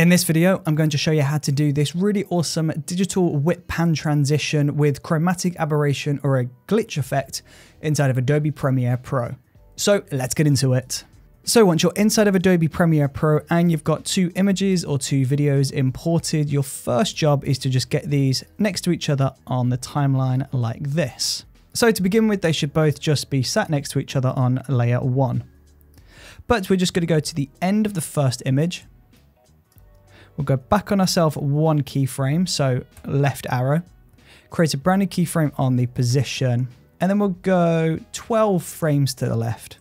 In this video, I'm going to show you how to do this really awesome digital whip pan transition with chromatic aberration or a glitch effect inside of Adobe Premiere Pro. So let's get into it. So once you're inside of Adobe Premiere Pro and you've got two images or two videos imported, your first job is to just get these next to each other on the timeline like this. So to begin with, they should both just be sat next to each other on layer one. But we're just going to go to the end of the first image We'll go back on ourselves one keyframe, so left arrow, create a brand new keyframe on the position, and then we'll go 12 frames to the left.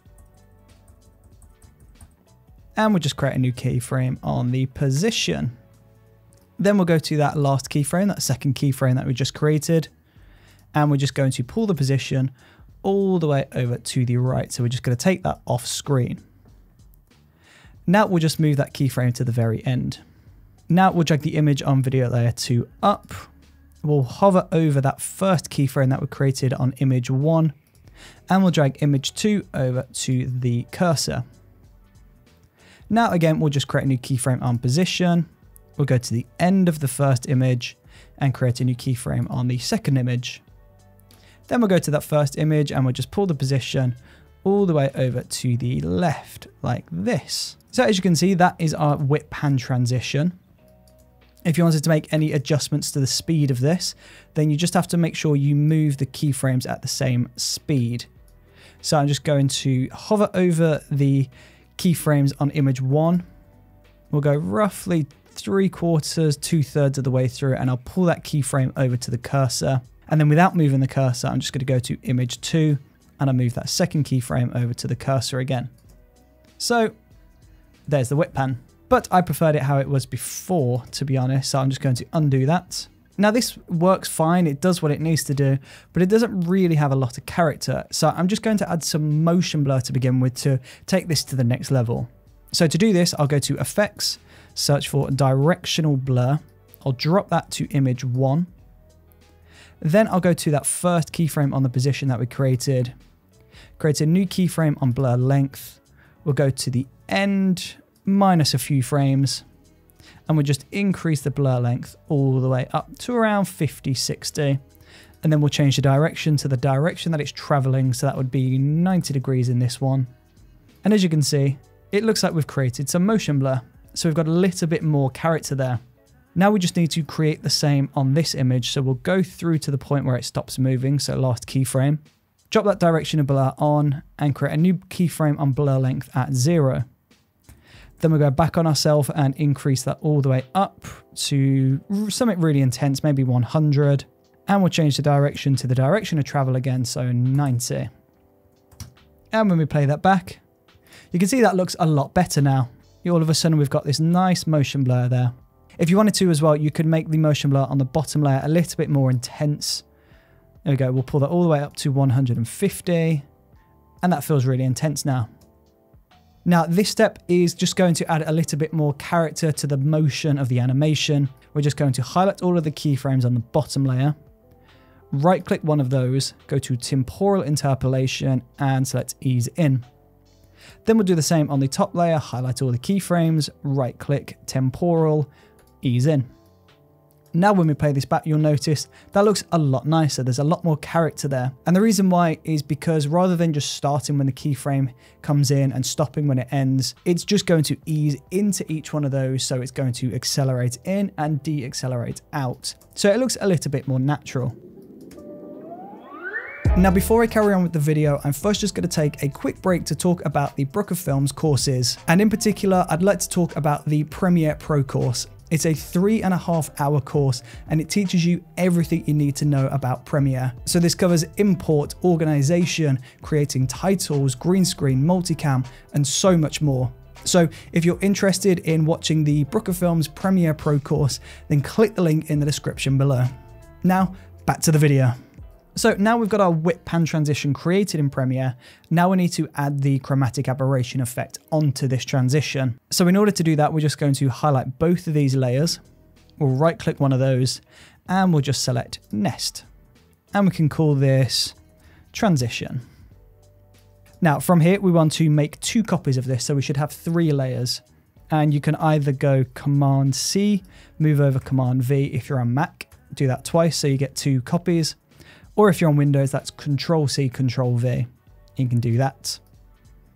And we'll just create a new keyframe on the position. Then we'll go to that last keyframe, that second keyframe that we just created, and we're just going to pull the position all the way over to the right. So we're just going to take that off screen. Now we'll just move that keyframe to the very end. Now we'll drag the image on video layer 2 up. We'll hover over that first keyframe that we created on image 1 and we'll drag image 2 over to the cursor. Now again, we'll just create a new keyframe on position. We'll go to the end of the first image and create a new keyframe on the second image. Then we'll go to that first image and we'll just pull the position all the way over to the left like this. So as you can see, that is our whip pan transition. If you wanted to make any adjustments to the speed of this, then you just have to make sure you move the keyframes at the same speed. So I'm just going to hover over the keyframes on image one. We'll go roughly three quarters, two thirds of the way through, and I'll pull that keyframe over to the cursor. And then without moving the cursor, I'm just going to go to image two and I move that second keyframe over to the cursor again. So there's the whip pan but I preferred it how it was before, to be honest. So I'm just going to undo that. Now this works fine, it does what it needs to do, but it doesn't really have a lot of character. So I'm just going to add some motion blur to begin with to take this to the next level. So to do this, I'll go to Effects, search for Directional Blur. I'll drop that to Image 1. Then I'll go to that first keyframe on the position that we created, create a new keyframe on Blur Length. We'll go to the end minus a few frames and we'll just increase the blur length all the way up to around 50, 60. And then we'll change the direction to the direction that it's traveling. So that would be 90 degrees in this one. And as you can see, it looks like we've created some motion blur. So we've got a little bit more character there. Now we just need to create the same on this image. So we'll go through to the point where it stops moving. So last keyframe, drop that direction of blur on and create a new keyframe on blur length at zero. Then we'll go back on ourselves and increase that all the way up to something really intense, maybe 100. And we'll change the direction to the direction of travel again, so 90. And when we play that back, you can see that looks a lot better now. All of a sudden we've got this nice motion blur there. If you wanted to as well, you could make the motion blur on the bottom layer a little bit more intense. There we go, we'll pull that all the way up to 150. And that feels really intense now. Now this step is just going to add a little bit more character to the motion of the animation. We're just going to highlight all of the keyframes on the bottom layer, right click one of those, go to temporal interpolation and select ease in. Then we'll do the same on the top layer, highlight all the keyframes, right click temporal, ease in. Now when we play this back, you'll notice that looks a lot nicer. There's a lot more character there. And the reason why is because rather than just starting when the keyframe comes in and stopping when it ends, it's just going to ease into each one of those. So it's going to accelerate in and de-accelerate out. So it looks a little bit more natural. Now before I carry on with the video, I'm first just going to take a quick break to talk about the Brooker Films courses. And in particular, I'd like to talk about the Premiere Pro course. It's a three and a half hour course and it teaches you everything you need to know about Premiere. So this covers import, organization, creating titles, green screen, multicam, and so much more. So if you're interested in watching the Brooker Films Premiere Pro course, then click the link in the description below. Now, back to the video. So now we've got our whip pan transition created in Premiere, now we need to add the chromatic aberration effect onto this transition. So in order to do that, we're just going to highlight both of these layers. We'll right click one of those and we'll just select nest. And we can call this transition. Now from here, we want to make two copies of this. So we should have three layers. and you can either go Command C, move over Command V if you're on Mac, do that twice so you get two copies, or if you're on Windows, that's Control C, Control V. You can do that.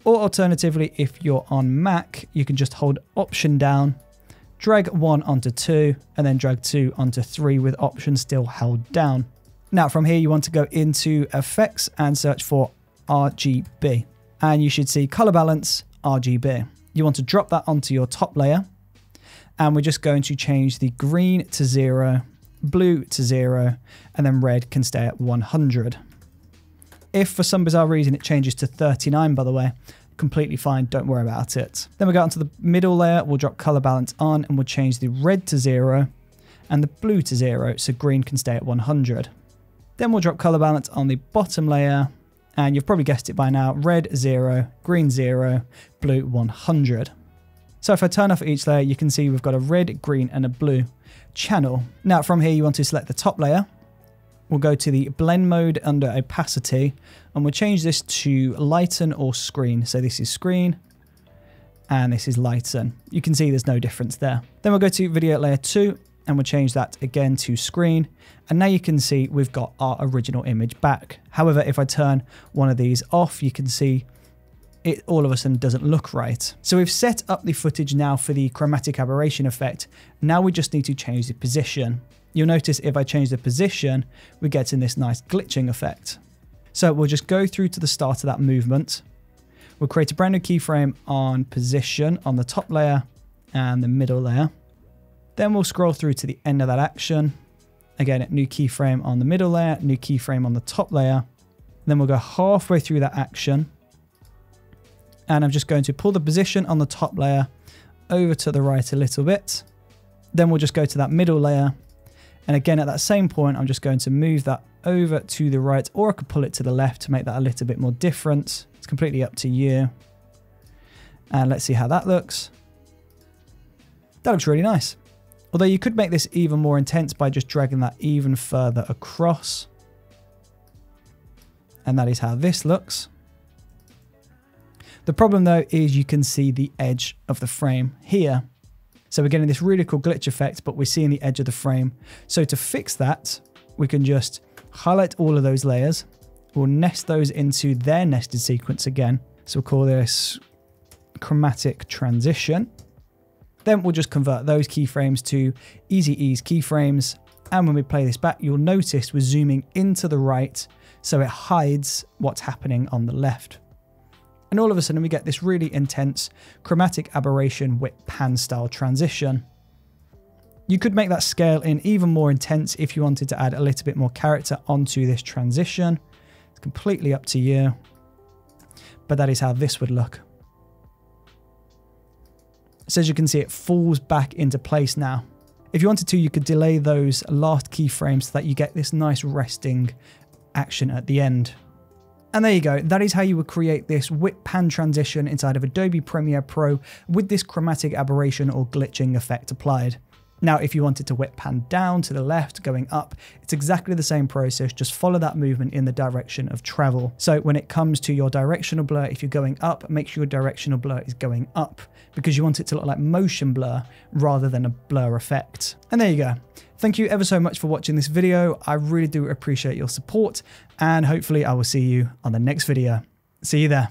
Or alternatively, if you're on Mac, you can just hold Option down, drag one onto two, and then drag two onto three with Option still held down. Now from here, you want to go into Effects and search for RGB. And you should see Color Balance RGB. You want to drop that onto your top layer. And we're just going to change the green to zero, blue to zero, and then red can stay at 100. If for some bizarre reason it changes to 39, by the way, completely fine, don't worry about it. Then we go onto the middle layer, we'll drop color balance on and we'll change the red to zero and the blue to zero, so green can stay at 100. Then we'll drop color balance on the bottom layer and you've probably guessed it by now, red 0, green 0, blue 100. So if I turn off each layer, you can see we've got a red, green and a blue channel. Now from here, you want to select the top layer. We'll go to the blend mode under opacity and we'll change this to lighten or screen. So this is screen and this is lighten. You can see there's no difference there. Then we'll go to video layer 2 and we'll change that again to screen. And now you can see we've got our original image back. However, if I turn one of these off, you can see it all of a sudden doesn't look right. So we've set up the footage now for the chromatic aberration effect. Now we just need to change the position. You'll notice if I change the position, we get in this nice glitching effect. So we'll just go through to the start of that movement. We'll create a brand new keyframe on position on the top layer and the middle layer. Then we'll scroll through to the end of that action. Again, new keyframe on the middle layer, new keyframe on the top layer. Then we'll go halfway through that action. And I'm just going to pull the position on the top layer over to the right a little bit. Then we'll just go to that middle layer. And again, at that same point, I'm just going to move that over to the right, or I could pull it to the left to make that a little bit more different. It's completely up to you. And let's see how that looks. That looks really nice. Although you could make this even more intense by just dragging that even further across. And that is how this looks. The problem though is you can see the edge of the frame here. So we're getting this really cool glitch effect, but we're seeing the edge of the frame. So to fix that, we can just highlight all of those layers. We'll nest those into their nested sequence again. So we'll call this chromatic transition. Then we'll just convert those keyframes to easy ease keyframes. And when we play this back, you'll notice we're zooming into the right, so it hides what's happening on the left. And all of a sudden we get this really intense chromatic aberration whip pan style transition. You could make that scale in even more intense if you wanted to add a little bit more character onto this transition. It's completely up to you. But that is how this would look. So as you can see, it falls back into place now. If you wanted to, you could delay those last keyframes so that you get this nice resting action at the end. And there you go, that is how you would create this whip pan transition inside of Adobe Premiere Pro with this chromatic aberration or glitching effect applied. Now, if you wanted to whip pan down to the left, going up, it's exactly the same process, just follow that movement in the direction of travel. So when it comes to your directional blur, if you're going up, make sure your directional blur is going up because you want it to look like motion blur rather than a blur effect. And there you go. Thank you ever so much for watching this video. I really do appreciate your support and hopefully I will see you on the next video. See you there.